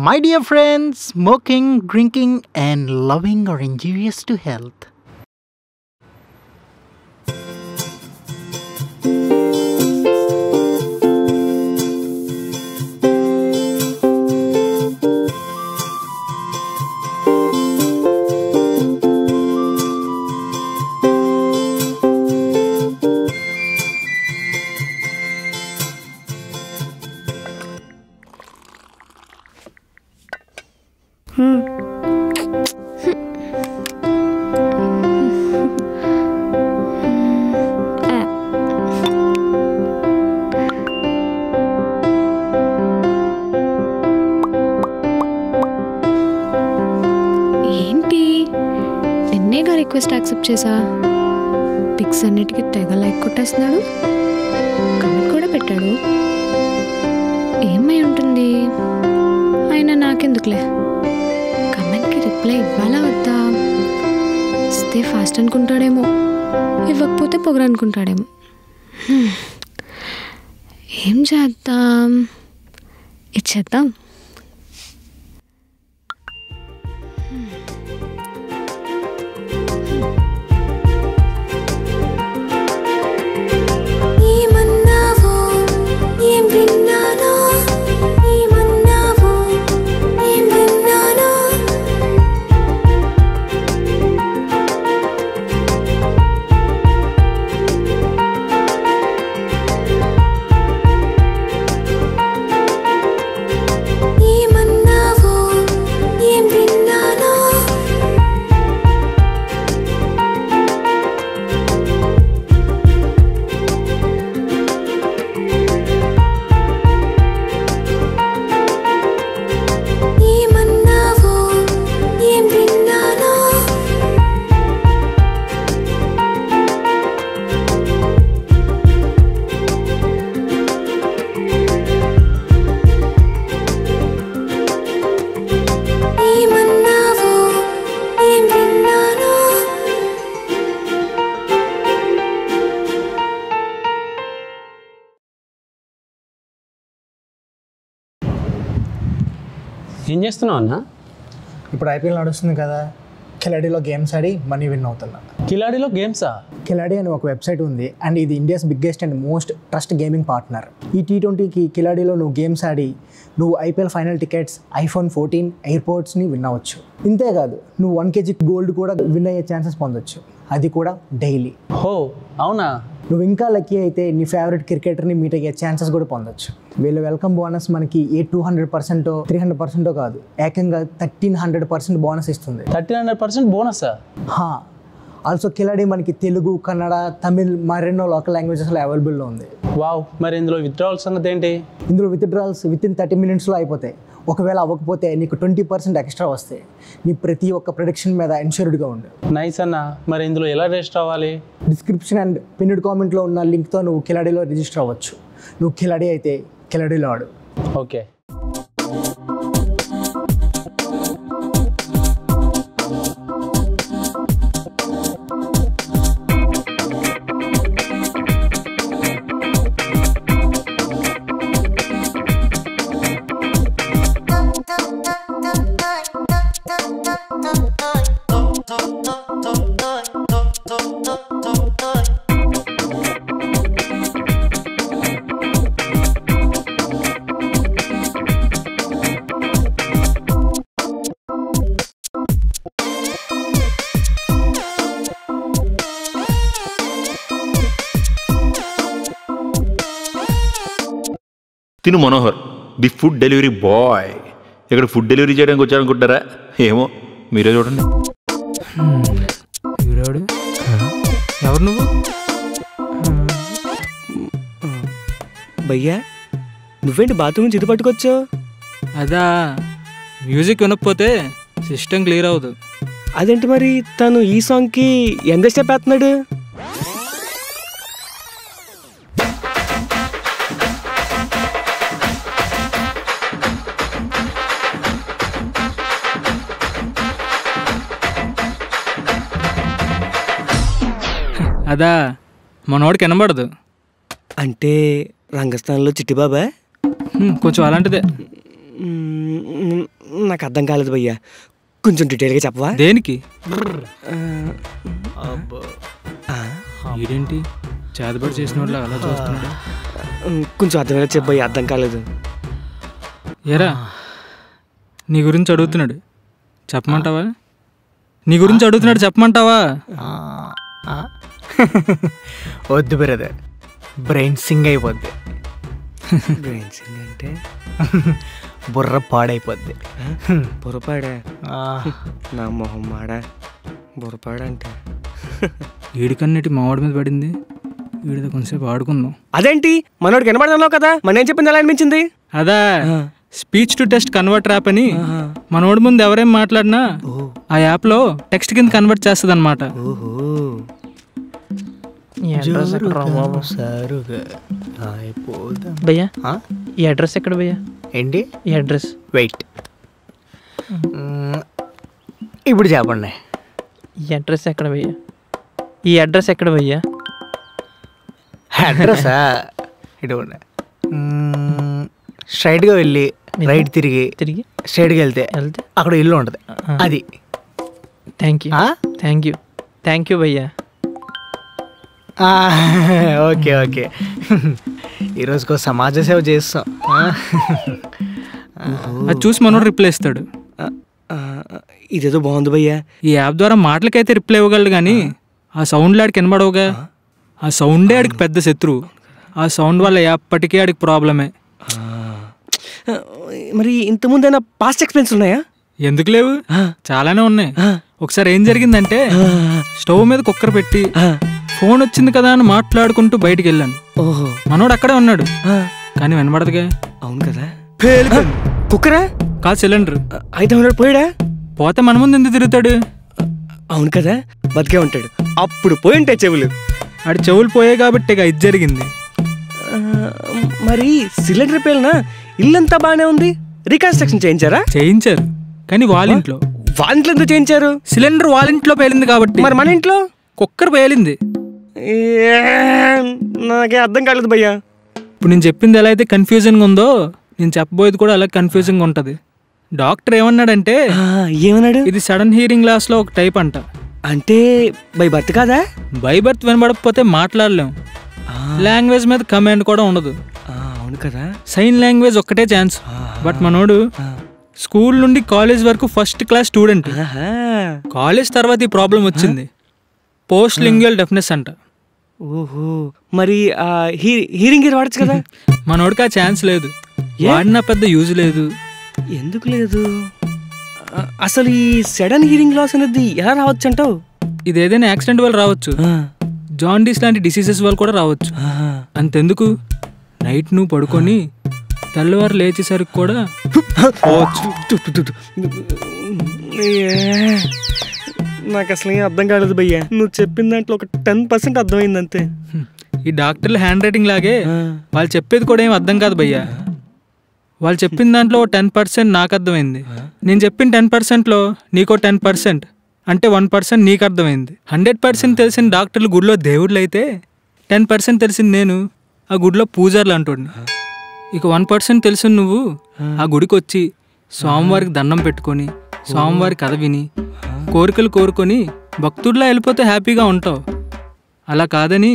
My dear friends, smoking, drinking, and loving are injurious to health. Pics అన్నిటికీ తెగ like కొట్టేస్తున్నాడు. Comment కూడా పెట్టాడు. ఏమై ఉంటుంది? అయినా నాకెందుకులే? కమెంట్కి రిప్లై ఇవ్వాలా వద్దా? ఇస్తే ఫాస్ట్ అనుకుంటాడేమో. ఇవ్వకపోతే పొగరు అనుకుంటాడేమో. ఏం చేద్దాం? ఇచ్చేద్దాం. ఏం చేస్తున్నావు అన్న? ఇప్పుడు ఐపీఎల్ నడుస్తుంది కదా కిలాడీలో గేమ్స్ ఆడి మనీ విన్ అవుతున్నా. కిలాడిలో గేమ్సా? కిలాడీ అని ఒక వెబ్సైట్ ఉంది అండ్ ఇది India's biggest and most trust gaming partner. ఈ టీ ట్వంటీకి కిలాడీలో నువ్వు గేమ్స్ ఆడి నువ్వు IPL final tickets iPhone fourteen ఎయిర్పోర్ట్స్ని win అవ్వచ్చు. ఇంతేకాదు నువ్వు వన్ కేజీ గోల్డ్ కూడా విన్ అయ్యే ఛాన్సెస్ పొందొచ్చు. అది కూడా డైలీ. హో అవునా? నువ్వు ఇంకా లక్కీ అయితే నీ ఫేవరెట్ క్రికెటర్ని మీట్ అయ్యే ఛాన్సెస్ కూడా పొందొచ్చు. వీళ్ళ వెల్కమ్ బోనస్ మనకి ఏ టూ హండ్రెడ్ పర్సెంటో త్రీ హండ్రెడ్ పర్సెంటో కాదు. ఏకంగా థర్టీన్ హండ్రెడ్ పర్సెంట్ బోనస్ ఇస్తుంది. థర్టీన్ హండ్రెడ్ పర్సెంట్ బోనసా హా. ఆల్సో కిలాడి మనకి తెలుగు కన్నడ తమిళ్ మరెన్నో లోకల్ లాంగ్వేజెస్లో అవైలబుల్లో ఉంది. వావ్. మరి ఇందులో విత్డ్రావల్ సంగతి ఏంటి? ఇందులో విత్డ్రాల్స్ విత్ ఇన్ థర్టీ మినిట్స్లో అయిపోతాయి. ఒకవేళ అవ్వకపోతే నీకు ట్వంటీ పర్సెంట్ ఎక్స్ట్రా వస్తాయి. నీ ప్రతి ఒక్క ప్రొడక్షన్ మీద ఇన్షూర్డ్గా ఉండు. నైస్ అన్న. మరి ఇందులో ఎలా రిజిస్టర్ అవ్వాలి? డిస్క్రిప్షన్ అండ్ పిన్నుడ్ కామెంట్లో ఉన్న లింక్తో నువ్వు కిలాడీలో రిజిస్టర్ అవ్వచ్చు. నువ్వు కిలాడీ అయితే కిలాడీలో ఆడు. ఓకే తిను Manohar. The food delivery boy. ఇక్కడ ఫుడ్ డెలివరీ చేయడానికి వచ్చారనుకుంటారా ఏమో మీరే చూడండి. ఎవరు నువ్వు? భయ్యా నువ్వేంటి బాత్రూమ్ నుంచి ఇది పట్టుకొచ్చావు? అదా మ్యూజిక్ వినకపోతే సిస్టమ్ క్లియర్ అవ్వదు. అదేంటి మరి తను ఈ సాంగ్కి ఎంత స్టెప్ వేస్తున్నాడు? అదా మనోడికి వినబడదు. అంటే రంగస్థానంలో చిట్టిబాబా? హ్మ్, కొంచెం అలాంటిదే. నాకు అర్థం కాలేదు భయ్యా. కొంచెం డీటెయిల్గా చెప్పవా? దేనికి? ఆ, వీడేంటి చేతబడి చేసిన వాళ్ళు అలా చూస్తున్నాడు. కొంచెం అర్థమయ్యేలా చెప్పు భయ్యా అర్థం కాలేదు. ఏరా నీ గురించి అడుగుతున్నాడు. చెప్పమంటావా? నీ గురించి అడుగుతున్నాడు చెప్పమంటావా? వద్దు బ్రదర్. బ్రెయిన్ సింగ్ అయిపోద్ది. బ్రెయిన్ సింగ్ అంటే? బుర్ర పాడైపోద్ది. ఆ, నా మొహం మాడా? బుర్రపాడా అంటే వీడికన్నిటి మావాడి మీద పడింది. వీడితో కొంచెంసేపు ఆడుకుందాం. అదేంటి? మనోడికి వినబడదన్నావు కదా? మన ఏం చెప్పింది ఎలా అనిపించింది? అదా speech to text convert app అని మనోడి ముందు ఎవరేం మాట్లాడినా ఆ యాప్లో టెక్స్ట్ కింద కన్వర్ట్ చేస్తుంది అనమాట భయ్యా ఆ? ఈ అడ్రస్ ఎక్కడ భయ్యా ఏంటి ఈ అడ్రస్ వెయిట్ ఇప్పుడు చెప్పండి ఈ అడ్రస్ ఎక్కడ భయ్యా ఈ అడ్రస్ ఎక్కడ భయ్యా అడ్రసా ఇటు స్ట్రైట్గా వెళ్ళి రైట్ తిరిగి తిరిగి స్ట్రైట్గా వెళ్తే వెళ్తే అక్కడ ఇల్లు ఉంటుంది ఆ. అది థ్యాంక్ యూ ఆ? థ్యాంక్ యూ థ్యాంక్ యూ భయ్యా ఆ, ఓకే ఓకే. ఈరోజుకో సమాజ సేవ చేస్తాం? అది చూసి మనోడు రిప్లై ఇస్తాడు. ఇదేదో బాగుంది భయ్యా. ఈ యాప్ ద్వారా మాటలకైతే రిప్లై ఇవ్వగలడు కానీ ఆ. సౌండ్ ఆడికి వినబడవుగా? ఆ. సౌండే ఆడికి పెద్ద శత్రువు. ఆ సౌండ్ వల్ల ఎప్పటికీ ఆడికి ప్రాబ్లమే మరి ఇంతకుముందైనా పాస్ట్ ఎక్స్పీరియన్స్ ఉన్నాయా? ఎందుకు లేవు? చాలానే ఉన్నాయి. ఒకసారి ఏం జరిగిందంటే స్టవ్ మీద కుక్కర్ పెట్టి ఫోన్ వచ్చింది కదా అని మాట్లాడుకుంటూ బయటికి వెళ్ళాను ఓహో. మనోడు అక్కడే ఉన్నాడు. ఆ, కానీ వినబడదుగా. అవును కదా. కుక్కరా? కాదు సిలిండర్. అయితే ఉన్నాడు పోయాడా? పోతే మన ముందు ఎందుకు తిరుగుతాడు? అవును కదా. బతికే ఉంటాడు. అప్పుడు పోయి ఉంటాయి చెవులు. ఆడి చెవులు పోయాయి కాబట్టి ఇక ఇది జరిగింది. మరి సిలిండర్ పేలినా? ఇల్లంతా బాగానే ఉంది. రీకన్స్ట్రక్షన్ చేయించారా? చేయించారు. కానీ వాళ్ళ ఇంట్లో. వాళ్ళ ఇంట్లో ఎందుకు చేయించారు? సిలిండర్ వాళ్ళ ఇంట్లో పేలింది కాబట్టి. మరి మన ఇంట్లో? కుక్కర్ పేలింది. నాకే అర్థం కాలేదు భయ్యా. ఇప్పుడు నేను చెప్పింది ఎలా అయితే కన్ఫ్యూజన్గా ఉందో నేను చెప్పబోయేది కూడా అలా కన్ఫ్యూజింగ్ ఉంటుంది. డాక్టర్ ఏమన్నాడంటే ఏమన్నాడు? ఇది సడన్ హీరింగ్ లాస్లో ఒక టైప్ అంట. అంటే బై బర్త్ కాదా? బై బర్త్ వినబడకపోతే మాట్లాడలేం. లాంగ్వేజ్ మీద కమాండ్ కూడా ఉండదు. అవును కదా. సైన్ లాంగ్వేజ్ ఒక్కటే ఛాన్స్ బట్ మనోడు స్కూల్ నుండి కాలేజ్ వరకు ఫస్ట్ క్లాస్ స్టూడెంట్. కాలేజ్ తర్వాత ఈ ప్రాబ్లం వచ్చింది. పోస్ట్ లింగ్యువల్ డెఫ్నెస్ అంట. ఓహో మరి హీరింగ్ ఎయిర్ వాడచ్చు కదా? మనోడికి ఆ ఛాన్స్ లేదు. వాడినా పెద్ద యూజ్ లేదు. ఎందుకు లేదు? అసలు ఈ సడన్ హీరింగ్ లాస్ అనేది ఎలా రావచ్చు అంటావు? ఇది ఏదైనా యాక్సిడెంట్ వల్ల రావచ్చు. జాండీస్ లాంటి డిసీజెస్ వల్ల కూడా రావచ్చు. అంతెందుకు? నైట్ నువ్వు పడుకొని తెల్లవారు లేచేసరికి కూడా నాకు అసలు ఏం అర్థం కాలేదు భయ్యా. నువ్వు చెప్పిన దాంట్లో ఒక టెన్ పర్సెంట్ అర్థమైంది అంతే ఈ డాక్టర్ల హ్యాండ్ రైటింగ్ లాగే వాళ్ళు చెప్పేది కూడా ఏం అర్థం కాదు భయ్యా. వాళ్ళు చెప్పిన దాంట్లో టెన్ పర్సెంట్ నాకు అర్థమైంది. నేను చెప్పిన టెన్ పర్సెంట్లో నీకో టెన్ పర్సెంట్ అంటే వన్ పర్సెంట్ నీకు అర్థమైంది. హండ్రెడ్ పర్సెంట్ తెలిసిన డాక్టర్లు గుడిలో దేవుళ్ళు అయితే టెన్ పర్సెంట్ తెలిసింది నేను ఆ గుడిలో పూజార్లు అంటుండే. ఇక వన్ పర్సెంట్ తెలిసిన నువ్వు ఆ. గుడికి వచ్చి స్వామివారికి దండం పెట్టుకొని స్వామివారి కథ విని కోరికలు కోరుకొని భక్తుడిలా వెళ్ళిపోతే హ్యాపీగా ఉంటావు. అలా కాదని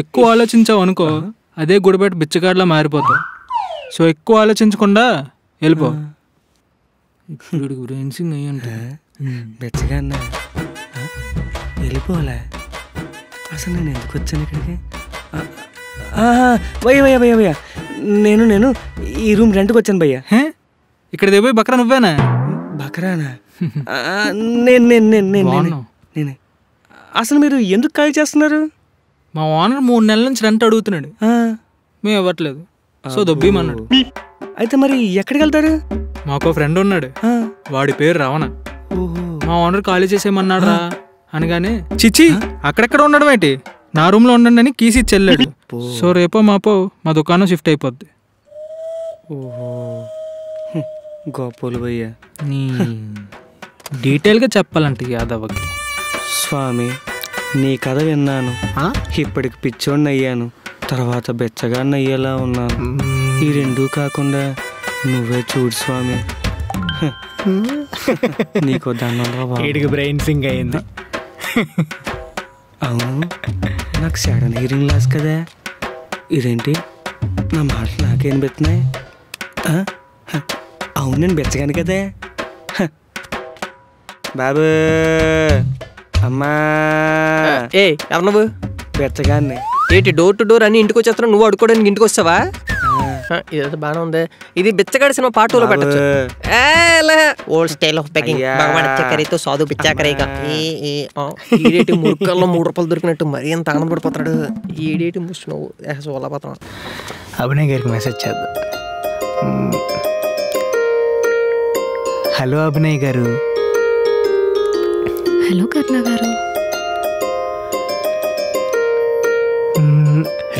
ఎక్కువ ఆలోచించావు అనుకో అదే గుడిబెట్ట బిచ్చగాడిలా మారిపోతావు. సో ఎక్కువ ఆలోచించకుండా వెళ్ళిపో. ఇప్పుడు బ్రెయిన్ సింగ్ అయ్యి? వెళ్ళిపోవాలా? అసలు నేను ఎందుకు వచ్చాను ఇక్కడికి? భయ్య భయ్య భయ్య భయ్య నేను నేను ఈ రూమ్ రెంట్కి వచ్చాను భయ్య. ఇక్కడ దిగిపోయి బక్రా నువ్వేనా? బకరానా? నేను నేను నేను నేను నేనే. బాగున్నావు. నేనే అసలు మీరు ఎందుకు ఖాళీ చేస్తున్నారు? మా ఓనర్ మూడు నెలల నుంచి రెంట్ అడుగుతున్నాడు. మేము ఇవ్వట్లేదు. సో దొబ్బిమన్నాడు. అయితే మరి ఎక్కడికి వెళ్తారు? మాకో ఫ్రెండ్ ఉన్నాడు. వాడి పేరు రవణ. మా ఓనర్ ఖాళీ చేసేయమన్నాడు రా అనగానే చిచి అక్కడెక్కడ ఉండడం ఏంటి? నా రూమ్లో ఉండండి అని కీసి వెళ్ళాడు సో రేపో మాపో మా దుకాణం షిఫ్ట్ అయిపోద్ది. ఓహో. గొప్పలు భయ్య. డీటెయిల్గా చెప్పాలంటే యాదవ్కి స్వామి నీ కథ విన్నాను? ఇప్పటికి పిచ్చోడిని అయ్యాను తర్వాత బెచ్చగాడిని అయ్యేలా ఉన్నాను ఈ రెండూ కాకుండా నువ్వే చూడు స్వామి నీకు. వీడికి బ్రెయిన్ సింగ్ అయింది అవును నాకు సడన్ హీరింగ్ లాస్ కదా ఇదేంటి నా మాటలు నాకేం పెడుతున్నాయి? హ. అవును నేను బెచ్చగాను కదా. బాబు అమ్మా ఏ ఎవరు నువ్వు ఏంటి డోర్ టు డోర్ అని ఇంటికి వచ్చేస్తున్నావు నువ్వు అడుకోవడానికి ఇంటికి వస్తావా ఇదైతే బాగానే ఉంది ఇది బిచ్చగాడి సినిమా పార్ట్ టూలో పెట్టచ్చు ఓల్డ్ స్టైల్ ఆఫ్ అయ్యా. భగవాన్ చక్కరితో సాధు బిచ్చాకరేగా ఈడేటి మురుకల్లో మూడు రూపాయలు దొరికినట్టు మరీ ఎంత ఆనందపడిపోతాడు ఈడేటి ముసు నువ్వు సోలపోతున్నావు అభినయ్ గారికి మెసేజ్ చేద్దాం. హలో అభినయ్ గారు హలో కర్ణ గారు.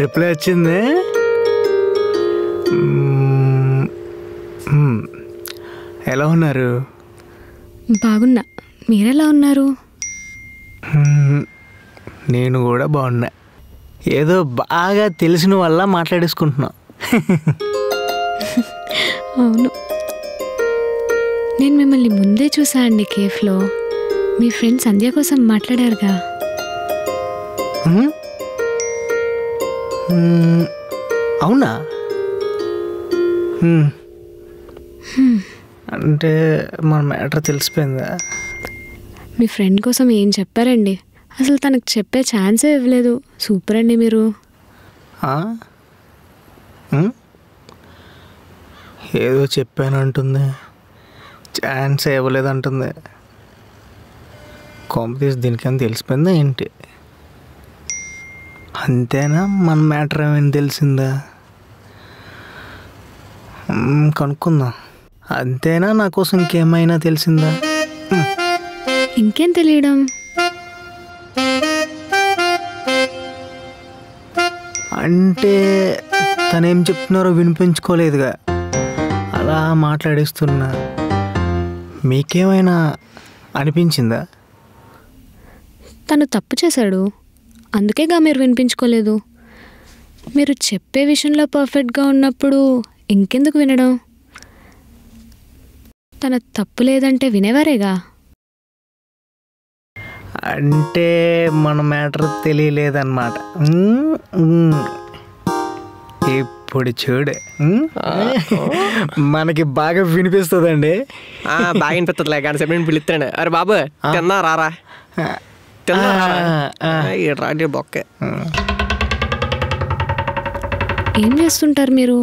రిప్లై వచ్చింది. ఎలా ఉన్నారు బాగున్నా మీరెలా ఉన్నారు. నేను కూడా బాగున్నా ఏదో బాగా తెలిసిన వల్ల మాట్లాడేసుకుంటున్నాం అవును నేను మిమ్మల్ని ముందే చూసా అండి కేఫ్లో మీ ఫ్రెండ్ సంధ్య కోసం మాట్లాడారుగా. అవునా. అంటే మన మ్యాటర్ తెలిసిపోయిందా? మీ ఫ్రెండ్ కోసం ఏం చెప్పారండి? అసలు తనకు చెప్పే ఛాన్సే ఇవ్వలేదు. సూపర్ అండి మీరు? ఏదో చెప్పాను అంటుంది ఛాన్స్ ఇవ్వలేదు కాంపిటీస్ దీనికని తెలిసిపోయిందా ఏంటి? అంతేనా? మన మ్యాటర్ ఏమైనా తెలిసిందా? కనుక్కుందాం. అంతేనా? నా కోసం ఇంకేమైనా తెలిసిందా? ఇంకేం తెలియడం? అంటే తనేం చెప్తున్నారో వినిపించుకోలేదుగా. అలా మాట్లాడేస్తున్నా. మీకేమైనా అనిపించిందా? తను తప్పు చేశాడు. అందుకేగా మీరు వినిపించుకోలేదు. మీరు చెప్పే విషయంలో పర్ఫెక్ట్గా ఉన్నప్పుడు ఇంకెందుకు వినడం? తన తప్పు లేదంటే వినేవారేగా? అంటే మన మ్యాటర్ తెలియలేదన్నమాట. ఇప్పుడు చూడు? మనకి బాగా వినిపిస్తుందండి. ఆ, బాగా అనిపిస్తుంది కానీ పిలుస్తాను అరే బాబు తిన్నా రారా. ఆ. రాడి బొక్కే ఏం చేస్తుంటారు మీరు.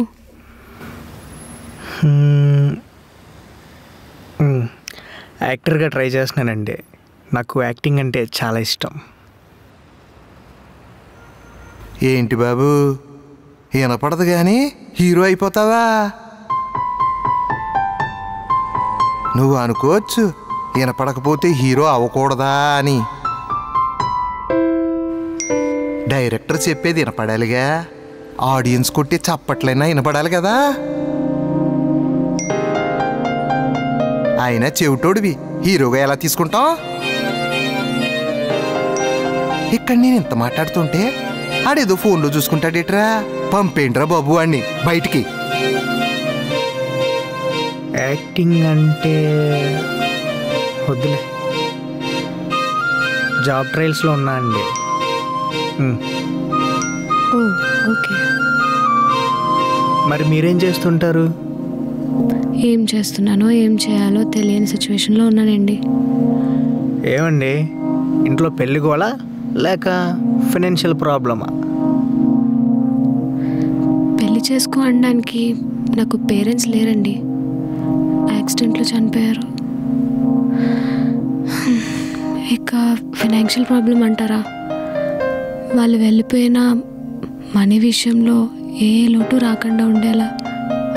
యాక్టర్గా ట్రై చేస్తున్నానండి నాకు యాక్టింగ్ అంటే చాలా ఇష్టం ఏంటి బాబు వినపడదు కానీ హీరో అయిపోతావా నువ్వు అనుకోవచ్చు వినపడకపోతే హీరో అవ్వకూడదా అని డైరెక్టర్ చెప్పేది వినపడాలిగా. ఆడియన్స్ కొట్టి చప్పట్లైనా వినపడాలి కదా. ఆయన చెవిటోడివి హీరోగా ఎలా తీసుకుంటాం? ఇక్కడ నేను ఇంత మాట్లాడుతుంటే ఆడేదో ఫోన్లో చూసుకుంటాడేట్రా? పంపేంట్రా బాబు వాణ్ణి బయటికి. యాక్టింగ్ అంటే వద్దులే. జాబ్ ట్రయల్స్లో ఉన్నా అండి. ఓ ఓకే. మరి మీరేం చేస్తుంటారు? ఏం చేస్తున్నానో ఏం చేయాలో తెలియని సిచ్యువేషన్లో ఉన్నానండి. ఏమండి? ఇంట్లో పెళ్ళి గోలా లేక ఫైనాన్షియల్ ప్రాబ్లమా? పెళ్ళి చేసుకో అనడానికి నాకు పేరెంట్స్ లేరండి. యాక్సిడెంట్లో చనిపోయారు. ఇక ఫినాన్షియల్ ప్రాబ్లం అంటారా? వాళ్ళు వెళ్ళిపోయిన మనీ విషయంలో ఏ లోటు రాకుండా ఉండేలా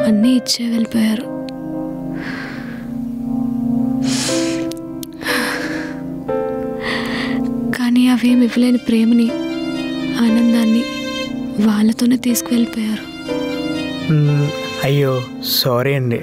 అన్నీ ఇచ్చే వెళ్ళిపోయారు. కానీ అవేమి ఇవ్వలేని ప్రేమని ఆనందాన్ని వాళ్ళతోనే తీసుకువెళ్ళిపోయారు. అయ్యో సారీ అండి.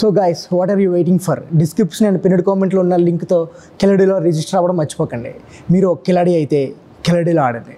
So guys what are you waiting for description and pinned కామెంట్లో ఉన్న లింక్తో కిలడీలో రిజిస్టర్ అవ్వడం మర్చిపోకండి. మీరు ఒక కిలాడి అయితే కిలడీలో ఆడండి